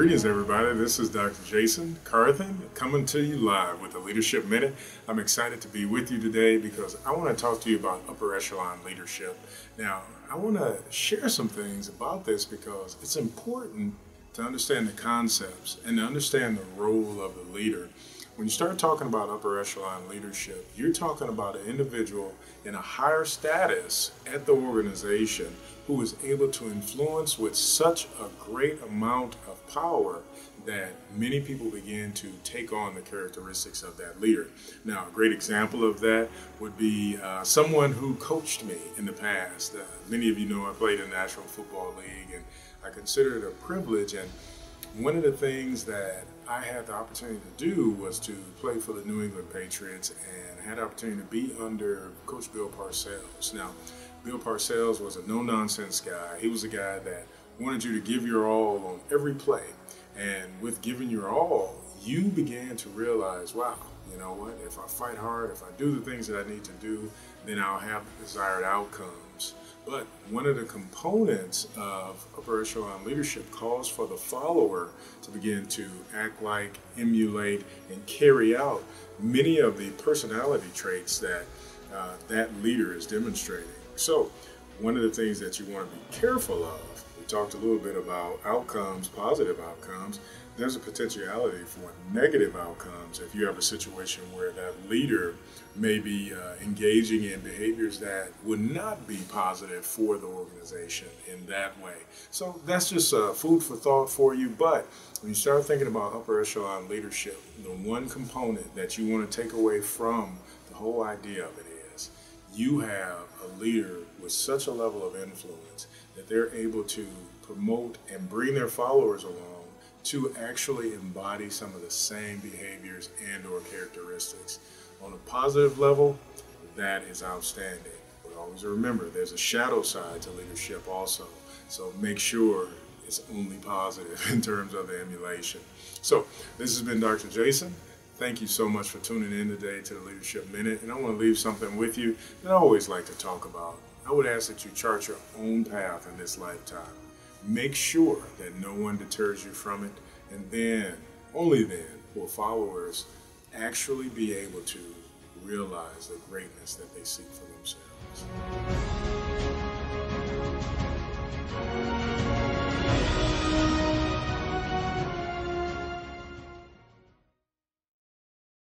Greetings, everybody. This is Dr. Jason Carthen coming to you live with the Leadership Minute. I'm excited to be with you today because I want to talk to you about upper echelon leadership. Now, I want to share some things about this because it's important to understand the concepts and to understand the role of the leader. When you start talking about upper echelon leadership, you're talking about an individual in a higher status at the organization who is able to influence with such a great amount of power that many people begin to take on the characteristics of that leader. Now, a great example of that would be uh, someone who coached me in the past. Uh, many of you know I played in the National Football League, and I consider it a privilege. And one of the things that I had the opportunity to do was to play for the New England Patriots and had the opportunity to be under Coach Bill Parcells. Now, Bill Parcells was a no nonsense guy. He was a guy that wanted you to give your all on every play. And with giving your all, you began to realize, wow, you know what? If I fight hard, if I do the things that I need to do, then I'll have the desired outcomes. But one of the components of upper echelon leadership calls for the follower to begin to act like, emulate, and carry out many of the personality traits that uh, that leader is demonstrating. So, one of the things that you want to be careful of, we talked a little bit about outcomes, positive outcomes. There's a potentiality for negative outcomes if you have a situation where that leader may be uh, engaging in behaviors that would not be positive for the organization in that way. So that's just uh, food for thought for you. But when you start thinking about upper echelon leadership, the one component that you want to take away from the whole idea of it is you have a leader with such a level of influence that they're able to promote and bring their followers along to actually embody some of the same behaviors and or characteristics. On a positive level that is outstanding. But always remember there's a shadow side to leadership also. So make sure it's only positive in terms of the emulation. So this has been dr jason. Thank you so much for tuning in today to the Leadership Minute. And I want to leave something with you that I always like to talk about. I would ask that you chart your own path in this lifetime. Make sure that no one deters you from it. And then, only then, will followers actually be able to realize the greatness that they seek for themselves.